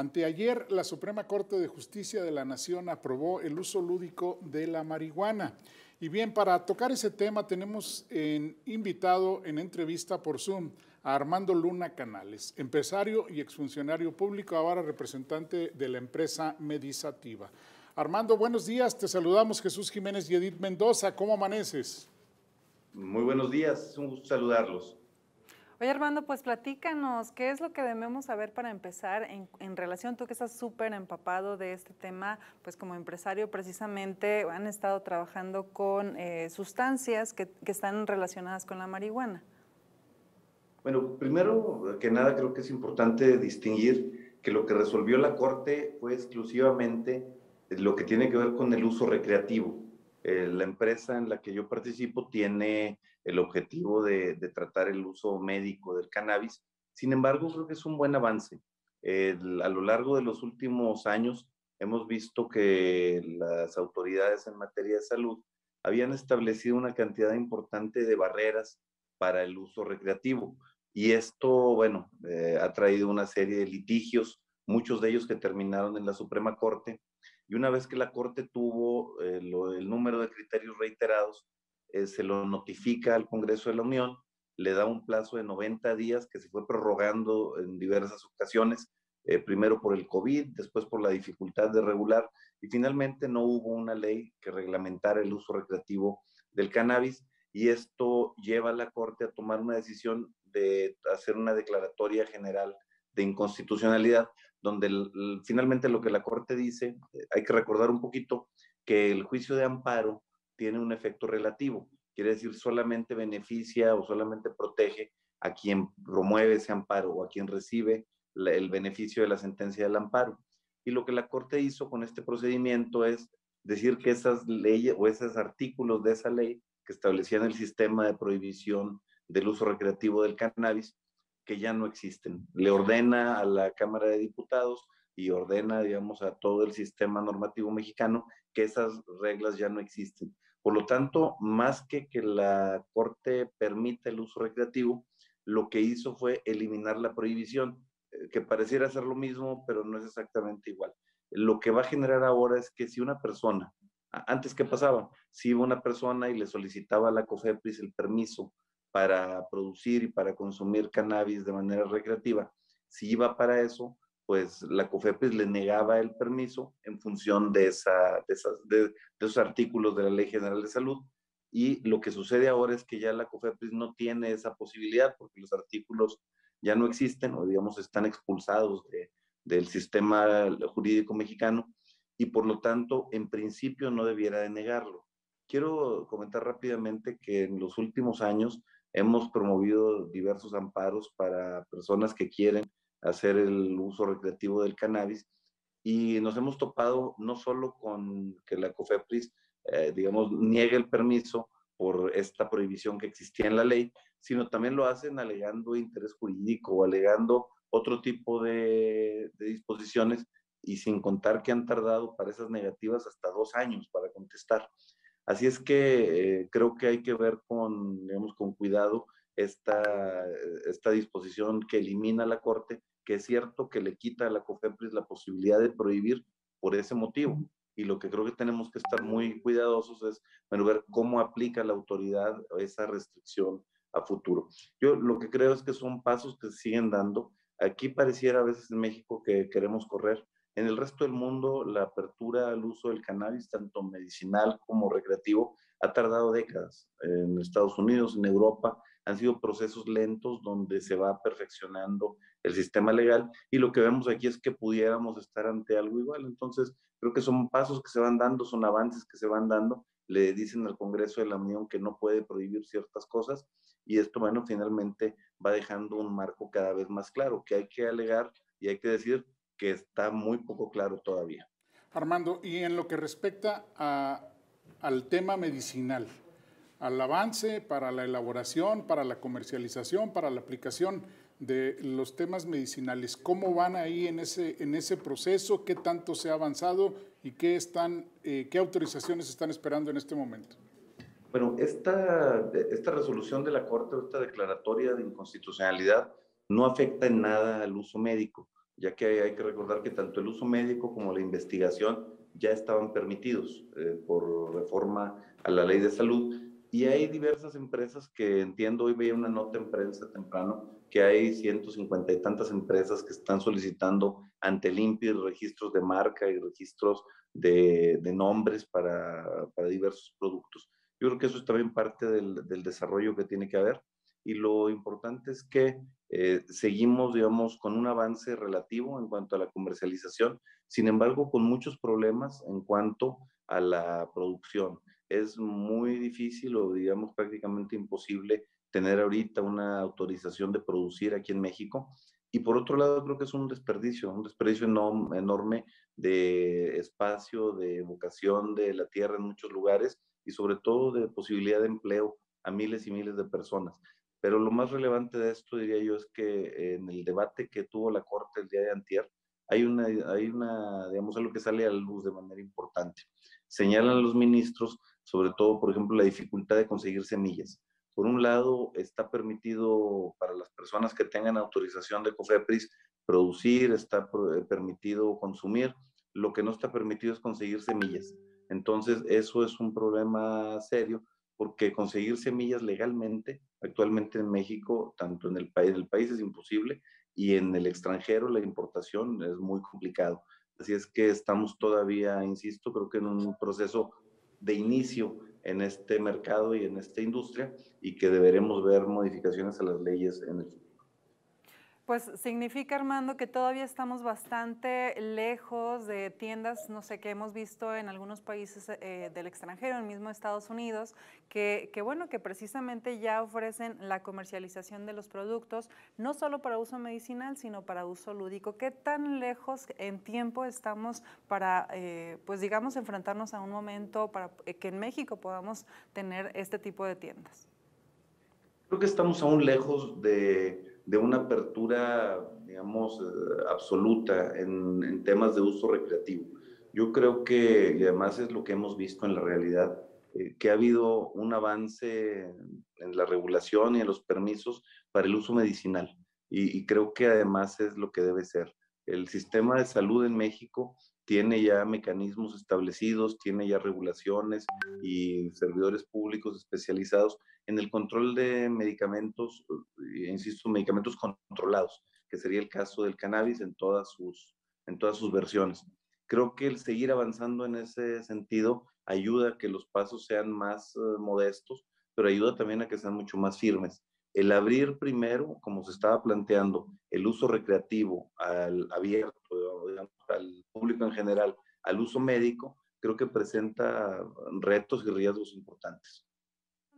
Anteayer, la Suprema Corte de Justicia de la Nación aprobó el uso lúdico de la marihuana. Y bien, para tocar ese tema tenemos invitado en entrevista por Zoom a Armando Luna Canales, empresario y exfuncionario público, ahora representante de la empresa Medisativa. Armando, buenos días. Te saludamos Jesús Jiménez y Edith Mendoza. ¿Cómo amaneces? Muy buenos días. Es un gusto saludarlos. Oye, Armando, pues platícanos, ¿qué es lo que debemos saber para empezar en, relación, tú que estás súper empapado de este tema, pues como empresario precisamente han estado trabajando con eh, sustancias que, que están relacionadas con la marihuana? Bueno, primero que nada creo que es importante distinguir que lo que resolvió la Corte fue exclusivamente lo que tiene que ver con el uso recreativo. Eh, la empresa en la que yo participo tiene el objetivo de, tratar el uso médico del cannabis. Sin embargo, creo que es un buen avance. a lo largo de los últimos años hemos visto que las autoridades en materia de salud habían establecido una cantidad importante de barreras para el uso recreativo. Y esto, bueno, eh, ha traído una serie de litigios, muchos de ellos que terminaron en la Suprema Corte, y una vez que la Corte tuvo eh, el número de criterios reiterados, eh, se lo notifica al Congreso de la Unión, le da un plazo de 90 días que se fue prorrogando en diversas ocasiones, eh, primero por el COVID, después por la dificultad de regular, y finalmente no hubo una ley que reglamentara el uso recreativo del cannabis, y esto lleva a la Corte a tomar una decisión de hacer una declaratoria general de inconstitucionalidad, donde finalmente lo que la Corte dice, eh, hay que recordar un poquito que el juicio de amparo tiene un efecto relativo, quiere decir solamente beneficia o solamente protege a quien promueve ese amparo o a quien recibe el beneficio de la sentencia del amparo. Y lo que la Corte hizo con este procedimiento es decir que esas leyes o esos artículos de esa ley que establecían el sistema de prohibición del uso recreativo del cannabis que ya no existen. Le ordena a la Cámara de Diputados y ordena, digamos, a todo el sistema normativo mexicano que esas reglas ya no existen. Por lo tanto, más que que la Corte permita el uso recreativo, lo que hizo fue eliminar la prohibición, eh, que pareciera ser lo mismo, pero no es exactamente igual. Lo que va a generar ahora es que si una persona, antes que pasaba, si iba una persona y le solicitaba a la COFEPRIS el permiso para producir y para consumir cannabis de manera recreativa. Si iba para eso, pues la COFEPRIS le negaba el permiso en función de, esa, de, esos artículos de la Ley General de Salud. Y lo que sucede ahora es que ya la COFEPRIS no tiene esa posibilidad porque los artículos ya no existen o digamos están expulsados del sistema jurídico mexicano y por lo tanto en principio no debiera de negarlo. Quiero comentar rápidamente que en los últimos años Hemos promovido diversos amparos para personas que quieren hacer el uso recreativo del cannabis y nos hemos topado no solo con que la COFEPRIS, eh, digamos, niegue el permiso por esta prohibición que existía en la ley, sino también lo hacen alegando interés jurídico o alegando otro tipo de, de disposiciones y sin contar que han tardado para esas negativas hasta dos años para contestar. Así es que eh, creo que hay que ver con, digamos, con cuidado esta, esta disposición que elimina la Corte, que es cierto que le quita a la COFEPRIS la posibilidad de prohibir por ese motivo. Y lo que creo que tenemos que estar muy cuidadosos es bueno, ver cómo aplica la autoridad esa restricción a futuro. Yo lo que creo es que son pasos que se siguen dando. Aquí pareciera a veces en México que queremos correr, en el resto del mundo, la apertura al uso del cannabis, tanto medicinal como recreativo, ha tardado décadas. En Estados Unidos, en Europa, han sido procesos lentos donde se va perfeccionando el sistema legal y lo que vemos aquí es que pudiéramos estar ante algo igual. Entonces, creo que son pasos que se van dando, son avances que se van dando. Le dicen al Congreso de la Unión que no puede prohibir ciertas cosas y esto, bueno, finalmente va dejando un marco cada vez más claro, que hay que alegar y hay que decir que está muy poco claro todavía. Armando, y en lo que respecta al tema medicinal, al avance para la elaboración, para la comercialización, para la aplicación de los temas medicinales, ¿cómo van ahí en ese, en ese proceso? ¿Qué tanto se ha avanzado y qué, están, eh, qué autorizaciones están esperando en este momento? Bueno, esta, esta resolución de la Corte, esta declaratoria de inconstitucionalidad, no afecta en nada al uso médico ya que hay que recordar que tanto el uso médico como la investigación ya estaban permitidos eh, por reforma a la ley de salud. Y hay diversas empresas que entiendo, hoy veía una nota en prensa temprano, que hay 150 y tantas empresas que están solicitando ante el INPI registros de marca y registros de, nombres para, diversos productos. Yo creo que eso es también parte del desarrollo que tiene que haber y lo importante es que eh, seguimos, digamos, con un avance relativo en cuanto a la comercialización, sin embargo, con muchos problemas en cuanto a la producción. Es muy difícil o, digamos, prácticamente imposible tener ahorita una autorización de producir aquí en México. Y por otro lado, creo que es un desperdicio, un desperdicio enorme de espacio, de vocación de la tierra en muchos lugares y sobre todo de posibilidad de empleo a miles y miles de personas. Pero lo más relevante de esto, diría yo, es que en el debate que tuvo la Corte el día de antier, hay una, hay una, digamos, algo que sale a la luz de manera importante. Señalan los ministros, sobre todo, por ejemplo, la dificultad de conseguir semillas. Por un lado, está permitido para las personas que tengan autorización de COFEPRIS producir, está permitido consumir, lo que no está permitido es conseguir semillas. Entonces, eso es un problema serio porque conseguir semillas legalmente, actualmente en México, tanto en el país, el país es imposible y en el extranjero la importación es muy complicado. Así es que estamos todavía, insisto, creo que en un proceso de inicio en este mercado y en esta industria y que deberemos ver modificaciones a las leyes en el futuro. Pues significa, Armando, que todavía estamos bastante lejos de tiendas, no sé, que hemos visto en algunos países eh, del extranjero, en el mismo Estados Unidos, que, bueno, que precisamente ya ofrecen la comercialización de los productos, no solo para uso medicinal, sino para uso lúdico. ¿Qué tan lejos en tiempo estamos para, eh, pues digamos, enfrentarnos a un momento para que en México podamos tener este tipo de tiendas? Creo que estamos aún lejos de de una apertura, digamos, eh, absoluta en, temas de uso recreativo. Yo creo que, y además es lo que hemos visto en la realidad, eh, que ha habido un avance en la regulación y en los permisos para el uso medicinal. Y, y, creo que además es lo que debe ser. El sistema de salud en México tiene ya mecanismos establecidos, tiene ya regulaciones y servidores públicos especializados en el control de medicamentos, eh, insisto, medicamentos controlados, que sería el caso del cannabis en todas sus, en todas sus versiones. Creo que el seguir avanzando en ese sentido ayuda a que los pasos sean más eh, modestos, pero ayuda también a que sean mucho más firmes. El abrir primero, como se estaba planteando, el uso recreativo al abierto, al público en general, al uso médico, creo que presenta retos y riesgos importantes.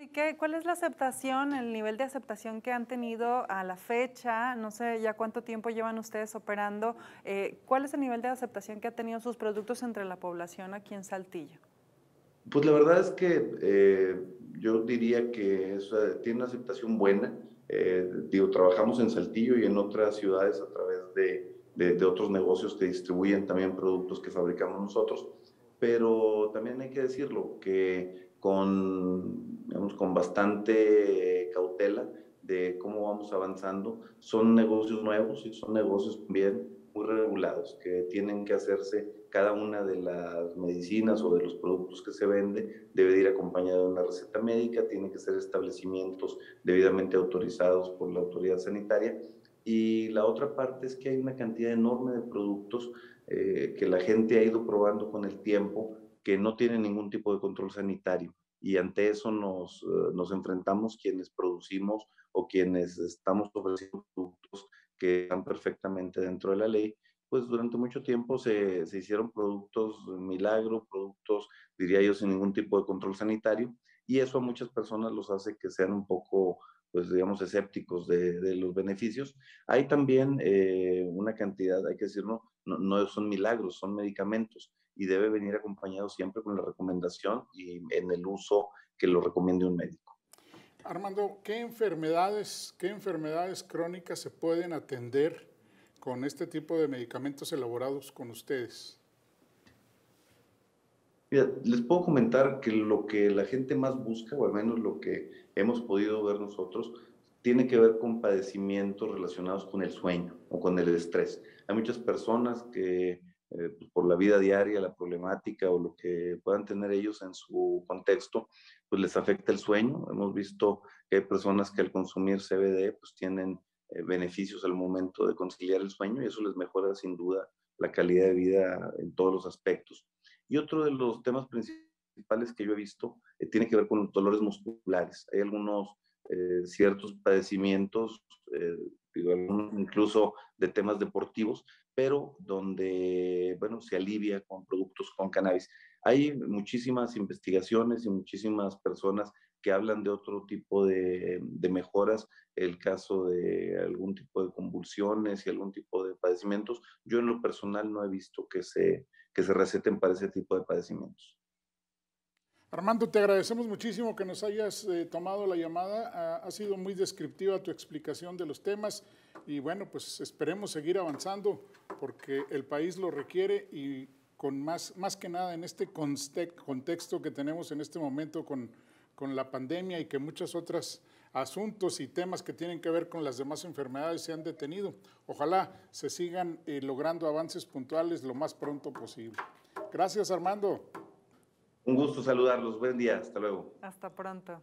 ¿Y qué, cuál es la aceptación, el nivel de aceptación que han tenido a la fecha? No sé ya cuánto tiempo llevan ustedes operando. Eh, ¿Cuál es el nivel de aceptación que ha tenido sus productos entre la población aquí en Saltillo? Pues la verdad es que eh, yo diría que tiene una aceptación buena. Eh, digo, trabajamos en Saltillo y en otras ciudades a través de, otros negocios que distribuyen también productos que fabricamos nosotros. Pero también hay que decirlo, que con, con bastante cautela de cómo vamos avanzando. Son negocios nuevos y son negocios también muy regulados, que tienen que hacerse cada una de las medicinas o de los productos que se vende debe ir acompañado de una receta médica, tienen que ser establecimientos debidamente autorizados por la autoridad sanitaria. Y la otra parte es que hay una cantidad enorme de productos eh, que la gente ha ido probando con el tiempo que no tienen ningún tipo de control sanitario. Y ante eso nos, eh, nos enfrentamos quienes producimos o quienes estamos ofreciendo productos que están perfectamente dentro de la ley. Pues durante mucho tiempo se, se hicieron productos milagro, productos, diría yo, sin ningún tipo de control sanitario. Y eso a muchas personas los hace que sean un poco pues digamos, escépticos de, los beneficios. Hay también eh, una cantidad, hay que decirlo, no, no, son milagros, son medicamentos y debe venir acompañado siempre con la recomendación y en el uso que lo recomiende un médico. Armando, ¿qué enfermedades, qué enfermedades crónicas se pueden atender con este tipo de medicamentos elaborados con ustedes? Mira, les puedo comentar que lo que la gente más busca, o al menos lo que hemos podido ver nosotros, tiene que ver con padecimientos relacionados con el sueño o con el estrés. Hay muchas personas que eh, pues, por la vida diaria, la problemática o lo que puedan tener ellos en su contexto, pues les afecta el sueño. Hemos visto que hay personas que al consumir CBD pues tienen eh, beneficios al momento de conciliar el sueño y eso les mejora sin duda la calidad de vida en todos los aspectos. Y otro de los temas principales que yo he visto eh, tiene que ver con los dolores musculares. Hay algunos ciertos padecimientos, incluso de temas deportivos, pero donde, bueno, se alivia con productos con cannabis. Hay muchísimas investigaciones y muchísimas personas que hablan de otro tipo de, mejoras, el caso de algún tipo de convulsiones y algún tipo de padecimientos. Yo en lo personal no he visto que se, que se receten para ese tipo de padecimientos. Armando, te agradecemos muchísimo que nos hayas eh, tomado la llamada. Ha, sido muy descriptiva tu explicación de los temas y bueno, pues esperemos seguir avanzando porque el país lo requiere y con más, más que nada en este contexto que tenemos en este momento con, con la pandemia y que muchos otros asuntos y temas que tienen que ver con las demás enfermedades se han detenido. Ojalá se sigan eh, logrando avances puntuales lo más pronto posible. Gracias, Armando. Un gusto saludarlos. Buen día. Hasta luego. Hasta pronto.